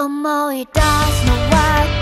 Oh, my does.